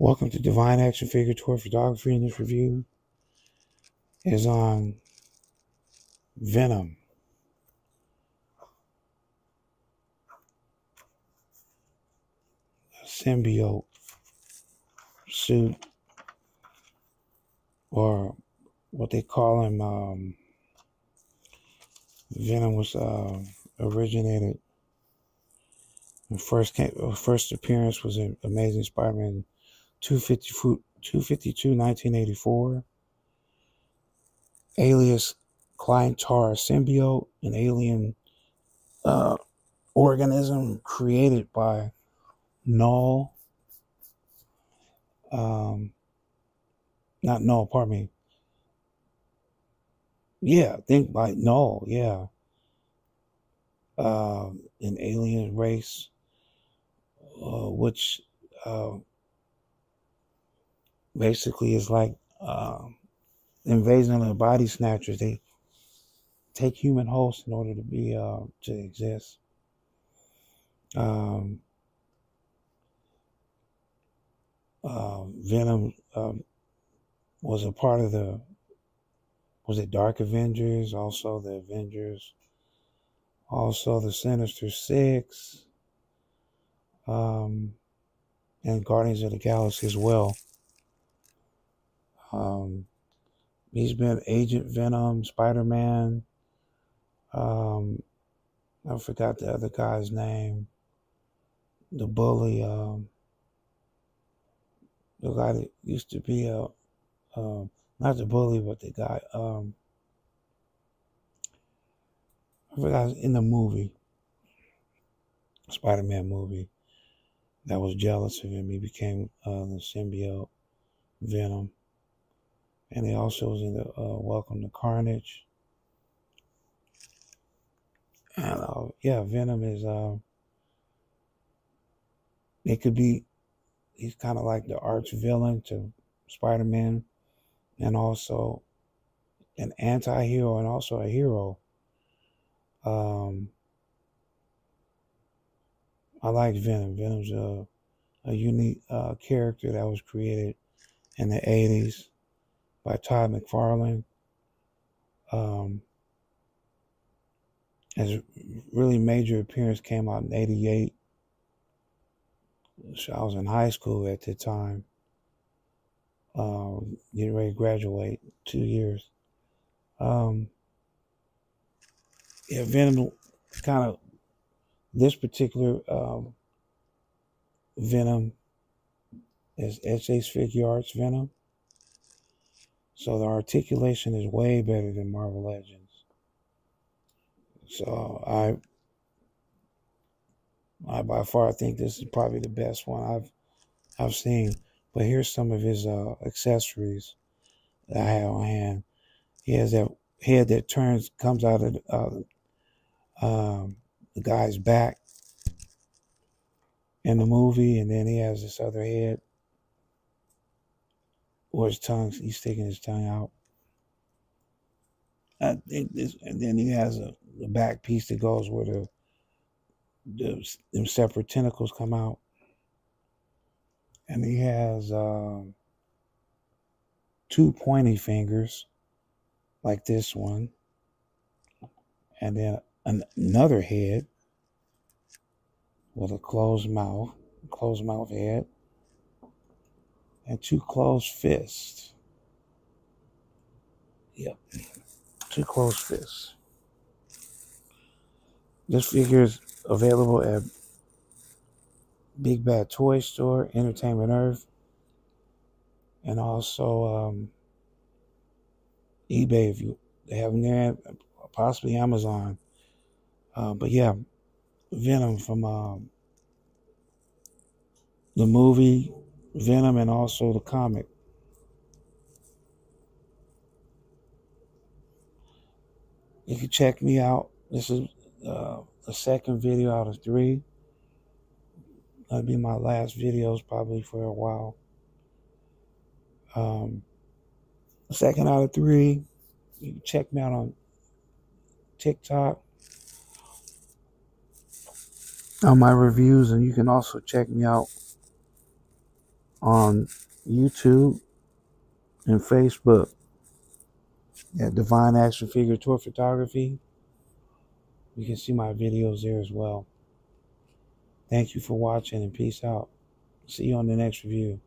Welcome to Divine Action Figure Toy Photography. And this review is on Venom. symbiote suit, or what they call him. Um, Venom was uh, originated. First came, first appearance was in Amazing Spider-Man 252, 1984. Alias Klyntar symbiote, an alien uh, organism created by Knull. Um, not Knull, pardon me. Yeah, think by Knull, yeah. Uh, an alien race, uh, which uh, basically is like uh, invasion of the body snatchers. They take human hosts in order to be uh, to exist. Um, uh, Venom um, was a part of the was it Dark Avengers, also the Avengers, also the Sinister Six, um, and Guardians of the Galaxy as well. Um, he's been Agent Venom, Spider Man. Um, I forgot the other guy's name. The bully, um, the guy that used to be a, um, not the bully, but the guy. Um, I forgot in the movie, Spider Man movie, that was jealous of him. He became uh, the symbiote Venom and he also was in the uh, Welcome to Carnage. And uh, yeah, Venom is. Uh, it could be. He's kind of like the arch villain to Spider Man, and also an anti-hero and also a hero. Um, I like Venom. Venom's a a unique uh, character that was created in the '80s by Todd McFarlane. Um, his really major appearance came out in 88. So I was in high school at the time, um, getting ready to graduate, two years. Um, yeah, Venom kind of, this particular um, Venom is S.H. Figuarts Venom. So the articulation is way better than Marvel Legends. So I I by far think this is probably the best one I've I've seen. But here's some of his uh, accessories that I have on hand. He has that head that turns comes out of uh, um, the guy's back in the movie, and then he has this other head or his tongue. He's sticking his tongue out. This, and then he has a, a back piece that goes where the, the them separate tentacles come out, and he has um, two pointy fingers, like this one, and then an, another head with a closed mouth, closed mouth head and two closed fists. Yep, two closed fists. This figure is available at Big Bad Toy Store, Entertainment Earth, and also um, eBay if you they have them there, possibly Amazon. Uh, but yeah, Venom from um, the movie Venom and also the comic. You can check me out. This is uh, the second video out of three. That'll be my last videos probably for a while. Um, second out of three. You can check me out on TikTok on my reviews, and you can also check me out on YouTube and Facebook at Divine Action Figure Toy Photography. You can see my videos there as well. Thank you for watching and peace out. See you on the next review.